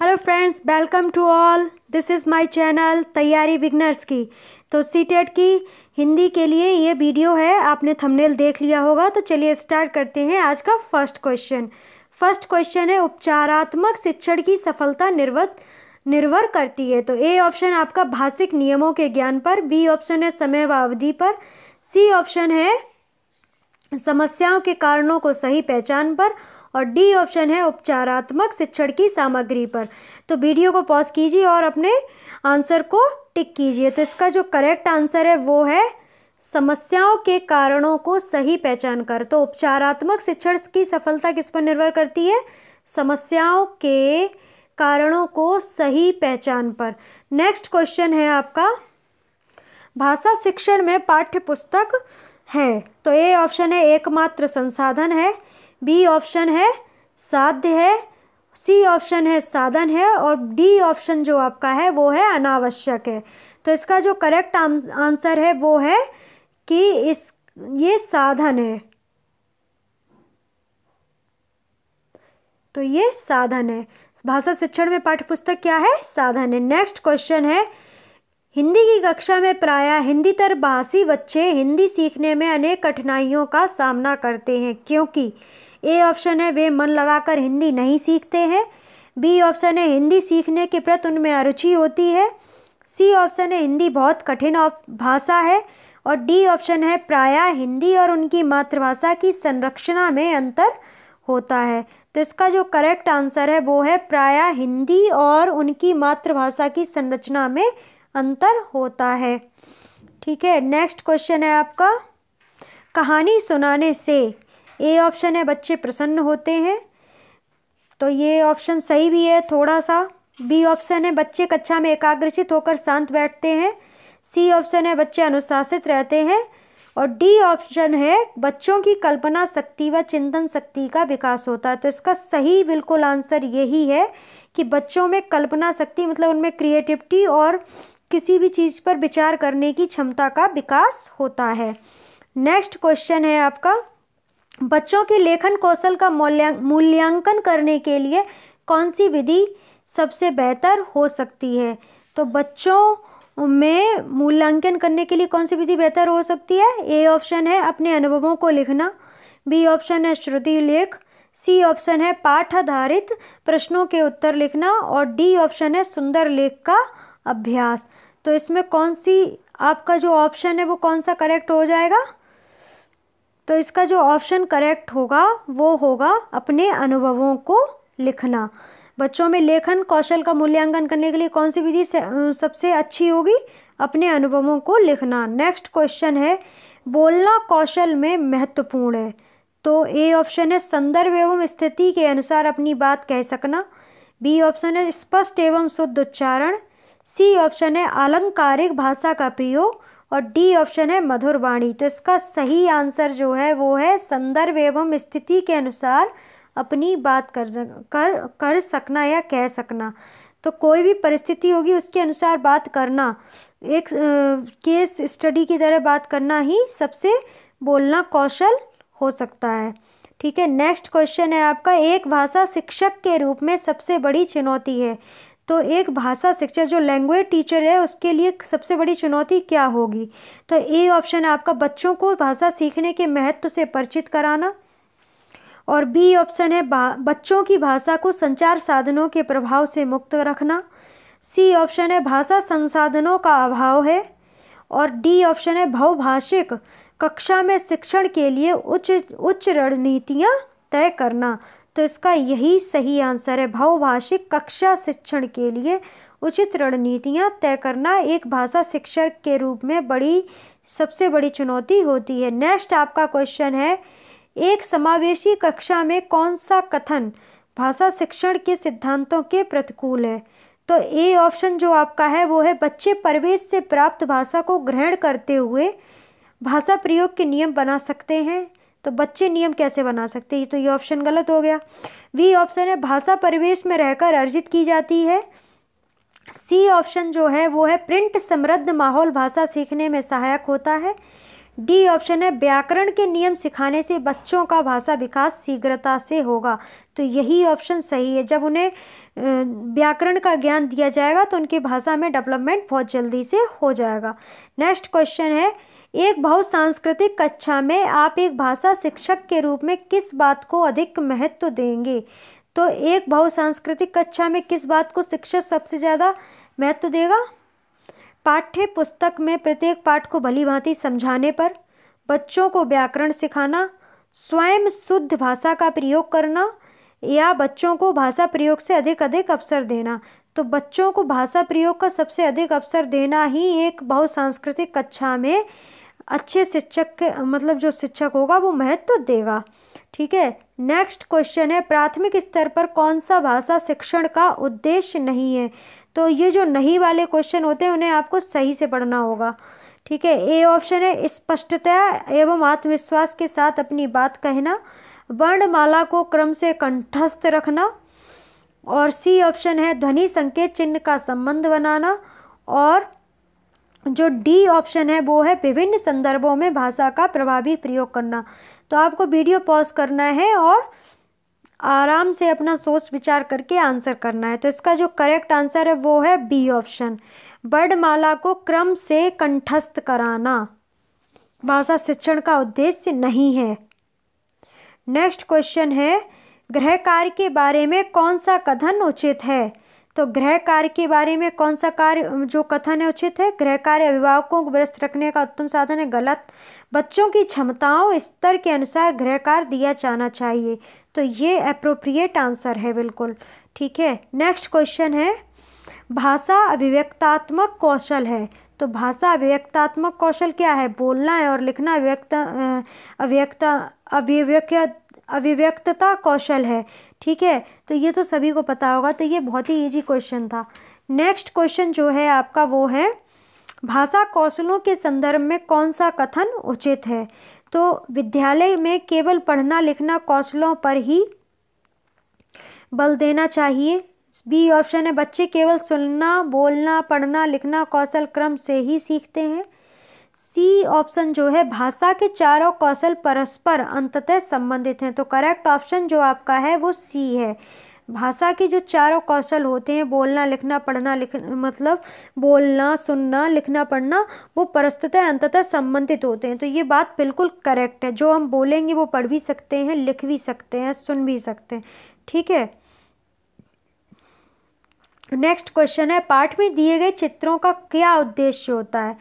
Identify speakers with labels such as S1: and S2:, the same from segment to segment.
S1: Hello friends welcome to all this is my channel तैयारी beginners की। तो C TET की हिंदी के लिए ये वीडियो है, आपने थंबनेल देख लिया होगा तो चलिए स्टार्ट करते हैं आज का फ़र्स्ट क्वेश्चन फ़र्स्ट क्वेश्चन है, उपचारात्मक शिक्षण की सफलता निर्भर निर्भर करती है। तो ए ऑप्शन आपका भाषिक नियमों के ज्ञान पर बी ऑप्शन है समय व अवधि पर सी ऑप्शन है समस्याओं के कारणों को सही पहचान पर और डी ऑप्शन है उपचारात्मक शिक्षण की सामग्री पर। तो वीडियो को पॉज कीजिए और अपने आंसर को टिक कीजिए। तो इसका जो करेक्ट आंसर है वो है, समस्याओं के कारणों को सही पहचान कर। तो उपचारात्मक शिक्षण की सफलता किस पर निर्भर करती है? समस्याओं के कारणों को सही पहचान पर। नेक्स्ट क्वेश्चन है आपका, भाषा शिक्षण में पाठ्य पुस्तक है। तो ए ऑप्शन है एकमात्र संसाधन है। बी ऑप्शन है साध्य है, सी ऑप्शन है साधन है और डी ऑप्शन जो आपका है वो है अनावश्यक है। तो इसका जो करेक्ट आंसर है वो है कि इस, ये साधन है। तो ये साधन है। भाषा शिक्षण में पाठ्य पुस्तक क्या है? साधन है। नेक्स्ट क्वेश्चन है, हिंदी की कक्षा में प्रायः हिंदी तर भाषी बच्चे हिंदी सीखने में अनेक कठिनाइयों का सामना करते हैं, क्योंकि ए ऑप्शन है, वे मन लगाकर हिंदी नहीं सीखते हैं। बी ऑप्शन है, हिंदी सीखने के प्रति उनमें अरुचि होती है। सी ऑप्शन है, हिंदी बहुत कठिन भाषा है। और डी ऑप्शन है, प्रायः हिंदी और उनकी मातृभाषा की संरक्षणा में अंतर होता है। तो इसका जो करेक्ट आंसर है, वो है प्रायः हिंदी और उनकी मातृभाषा की संरचना में अंतर होता है। ठीक है, नेक्स्ट क्वेश्चन है आपका। कहानी सुनाने से ए ऑप्शन है, बच्चे प्रसन्न होते हैं। तो ये ऑप्शन सही भी है थोड़ा सा बी ऑप्शन है, बच्चे कक्षा में एकाग्रचित होकर शांत बैठते हैं। सी ऑप्शन है, बच्चे अनुशासित रहते हैं। और डी ऑप्शन है, बच्चों की कल्पना शक्ति व चिंतन शक्ति का विकास होता है। तो इसका सही बिल्कुल आंसर यही है कि बच्चों में कल्पना शक्ति मतलब उनमें क्रिएटिविटी और किसी भी चीज़ पर विचार करने की क्षमता का विकास होता है। नेक्स्ट क्वेश्चन है आपका। बच्चों के लेखन कौशल का मूल्यांकन करने के लिए कौन सी विधि सबसे बेहतर हो सकती है? तो बच्चों में मूल्यांकन करने के लिए कौन सी विधि बेहतर हो सकती है? ए ऑप्शन है अपने अनुभवों को लिखना, बी ऑप्शन है श्रुति लेख, सी ऑप्शन है पाठ आधारित प्रश्नों के उत्तर लिखना और डी ऑप्शन है सुंदर लेख का अभ्यास। तो इसमें कौन सी आपका जो ऑप्शन है वो कौन सा करेक्ट हो जाएगा? तो इसका जो ऑप्शन करेक्ट होगा, वो होगा अपने अनुभवों को लिखना। बच्चों में लेखन कौशल का मूल्यांकन करने के लिए कौन सी विधि सबसे अच्छी होगी? अपने अनुभवों को लिखना। नेक्स्ट क्वेश्चन है, बोलना कौशल में महत्वपूर्ण है। तो ए ऑप्शन है, संदर्भ एवं स्थिति के अनुसार अपनी बात कह सकना। बी ऑप्शन है, स्पष्ट एवं शुद्ध उच्चारण। सी ऑप्शन है, आलंकारिक भाषा का प्रयोग। और डी ऑप्शन है मधुर वाणी तो इसका सही आंसर जो है, वो है संदर्भ एवं स्थिति के अनुसार अपनी बात कर कर कर सकना या कह सकना। तो कोई भी परिस्थिति होगी, उसके अनुसार बात करना। एक केस स्टडी की तरह बात करना ही सबसे बोलना कौशल हो सकता है। ठीक है नेक्स्ट क्वेश्चन है आपका। एक भाषा शिक्षक के रूप में सबसे बड़ी चुनौती है। तो एक भाषा शिक्षक जो लैंग्वेज टीचर है, उसके लिए सबसे बड़ी चुनौती क्या होगी? तो ए ऑप्शन है आपका बच्चों को भाषा सीखने के महत्व से परिचित कराना और बी ऑप्शन है बच्चों की भाषा को संचार साधनों के प्रभाव से मुक्त रखना। सी ऑप्शन है भाषा संसाधनों का अभाव है और डी ऑप्शन है बहुभाषिक कक्षा में शिक्षण के लिए उच्च उच्च रणनीतियाँ तय करना। तो इसका यही सही आंसर है। बहुभाषिक कक्षा शिक्षण के लिए उचित रणनीतियाँ तय करना एक भाषा शिक्षक के रूप में बड़ी, सबसे बड़ी चुनौती होती है। नेक्स्ट आपका क्वेश्चन है, एक समावेशी कक्षा में कौन सा कथन भाषा शिक्षण के सिद्धांतों के प्रतिकूल है? तो ए ऑप्शन जो आपका है, वो है बच्चे परिवेश से प्राप्त भाषा को ग्रहण करते हुए भाषा प्रयोग के नियम बना सकते हैं। तो बच्चे नियम कैसे बना सकते हैं? तो ये ऑप्शन गलत हो गया। वी ऑप्शन है, भाषा परिवेश में रहकर अर्जित की जाती है। सी ऑप्शन जो है, वो है प्रिंट समृद्ध माहौल भाषा सीखने में सहायक होता है। डी ऑप्शन है, व्याकरण के नियम सिखाने से बच्चों का भाषा विकास शीघ्रता से होगा। तो यही ऑप्शन सही है। जब उन्हें व्याकरण का ज्ञान दिया जाएगा तो उनकी भाषा में डेवलपमेंट बहुत जल्दी से हो जाएगा। नेक्स्ट क्वेश्चन है एक बहुसांस्कृतिक कक्षा में आप एक भाषा शिक्षक के रूप में किस बात को अधिक महत्व देंगे? तो एक बहुसांस्कृतिक कक्षा में किस बात को शिक्षक सबसे ज़्यादा महत्व देगा? पाठ्य पुस्तक में प्रत्येक पाठ को भली भांति समझाने पर, बच्चों को व्याकरण सिखाना, स्वयं शुद्ध भाषा का प्रयोग करना, या बच्चों को भाषा प्रयोग से अधिक अधिक अवसर देना? तो बच्चों को भाषा प्रयोग का सबसे अधिक अवसर देना ही एक बहुसांस्कृतिक कक्षा में अच्छे शिक्षक के मतलब जो शिक्षक होगा वो महत्व तो देगा। ठीक है? नेक्स्ट क्वेश्चन है, प्राथमिक स्तर पर कौन सा भाषा शिक्षण का उद्देश्य नहीं है? तो ये जो नहीं वाले क्वेश्चन होते हैं, उन्हें आपको सही से पढ़ना होगा। ठीक है? ए ऑप्शन है, स्पष्टता एवं आत्मविश्वास के साथ अपनी बात कहना। वर्णमाला को क्रम से कंठस्थ रखना। और सी ऑप्शन है, ध्वनि संकेत चिन्ह का संबंध बनाना। और जो डी ऑप्शन है, वो है विभिन्न संदर्भों में भाषा का प्रभावी प्रयोग करना। तो आपको वीडियो पॉज करना है और आराम से अपना सोच विचार करके आंसर करना है। तो इसका जो करेक्ट आंसर है, वो है बी ऑप्शन वर्णमाला को क्रम से कंठस्थ कराना। भाषा शिक्षण का उद्देश्य नहीं है। नेक्स्ट क्वेश्चन है गृह कार्य के बारे में कौन सा कथन उचित है? तो गृह कार्य के बारे में कौन सा कार्य, जो कथन है, उचित है? गृह कार्य अभिभावकों को व्यस्त रखने का उत्तम साधन है। गलत। बच्चों की क्षमताओं स्तर के अनुसार गृह कार्य दिया जाना चाहिए। तो ये अप्रोप्रिएट आंसर है बिल्कुल। ठीक है? नेक्स्ट क्वेश्चन है। भाषा अभिव्यक्तात्मक कौशल है। तो भाषा अभिव्यक्तात्मक कौशल क्या है? बोलना है और लिखना अभिव्यक्त अभिव्यक्त अभिव्यक्त अभिव्यक्तता कौशल है, ठीक है? तो ये तो सभी को पता होगा तो ये बहुत ही ईजी क्वेश्चन था। नेक्स्ट क्वेश्चन जो है आपका वो है, भाषा कौशलों के संदर्भ में कौन सा कथन उचित है? तो विद्यालय में केवल पढ़ना लिखना कौशलों पर ही बल देना चाहिए। बी ऑप्शन है, बच्चे केवल सुनना, बोलना, पढ़ना, लिखना कौशल क्रम से ही सीखते हैं। सी ऑप्शन जो है, भाषा के चारों कौशल परस्पर अंततः संबंधित हैं। तो करेक्ट ऑप्शन जो आपका है, वो सी है। भाषा के जो चारों कौशल होते हैं, बोलना, लिखना, पढ़ना, लिख मतलब बोलना, सुनना, लिखना, पढ़ना, वो परस्तः अंततः संबंधित होते हैं। तो ये बात बिल्कुल करेक्ट है। जो हम बोलेंगे, वो पढ़ भी सकते हैं, लिख भी सकते हैं, सुन भी सकते हैं। ठीक है? नेक्स्ट क्वेश्चन है, पाठ में दिए गए चित्रों का क्या उद्देश्य होता है?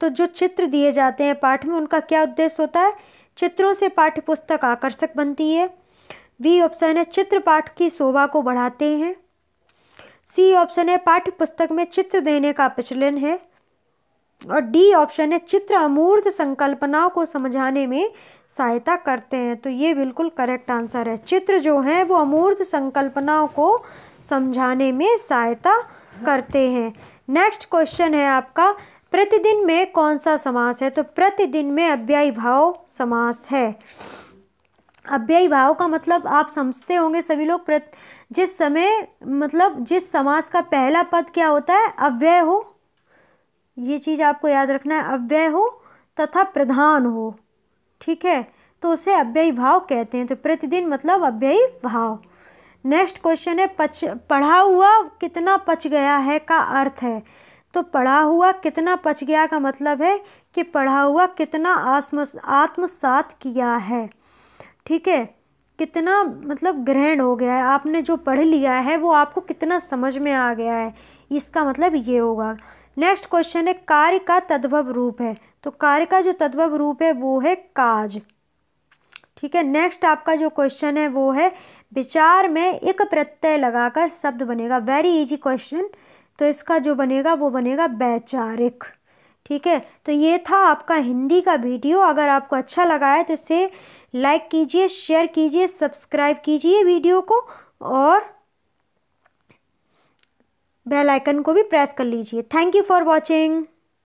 S1: तो जो चित्र दिए जाते हैं पाठ में, उनका क्या उद्देश्य होता है? चित्रों से पाठ्य पुस्तक आकर्षक बनती है। वी ऑप्शन है, चित्र पाठ की शोभा को बढ़ाते हैं। सी ऑप्शन है पाठ्य पुस्तक में चित्र देने का प्रचलन है। और डी ऑप्शन है, चित्र अमूर्त संकल्पनाओं को समझाने में सहायता करते हैं। तो ये बिल्कुल करेक्ट आंसर है। चित्र जो हैं, वो अमूर्त संकल्पनाओं को समझाने में सहायता करते हैं। नेक्स्ट क्वेश्चन है आपका प्रतिदिन में कौन सा समास है? तो प्रतिदिन में अव्ययी भाव समास है। अव्ययी भाव का मतलब आप समझते होंगे सभी लोग प्रत जिस समय मतलब जिस समास का पहला पद क्या होता है? अव्यय हो। ये चीज़ आपको याद रखना है। अव्यय हो तथा प्रधान हो। ठीक है? तो उसे अव्ययी भाव कहते हैं। तो प्रतिदिन मतलब अव्ययी भाव। नेक्स्ट क्वेश्चन है, पच पढ़ा हुआ कितना पच गया है का अर्थ है? तो पढ़ा हुआ कितना पच गया का मतलब है कि पढ़ा हुआ कितना आत्म, आत्मसात किया है। ठीक है? कितना मतलब ग्रहण हो गया है। आपने जो पढ़ लिया है, वो आपको कितना समझ में आ गया है। इसका मतलब ये होगा। नेक्स्ट क्वेश्चन है, कार्य का तद्भव रूप है। तो कार्य का जो तद्भव रूप है, वो है काज। ठीक है? नेक्स्ट आपका जो क्वेश्चन है, वो है, विचार में एक प्रत्यय लगाकर शब्द बनेगा। वेरी इजी क्वेश्चन तो इसका जो बनेगा, वो बनेगा वैचारिक। ठीक है? तो ये था आपका हिंदी का वीडियो। अगर आपको अच्छा लगा है तो इसे लाइक कीजिए, शेयर कीजिए, सब्सक्राइब कीजिए वीडियो को और बेल आइकन को भी प्रेस कर लीजिए। Thank you for watching.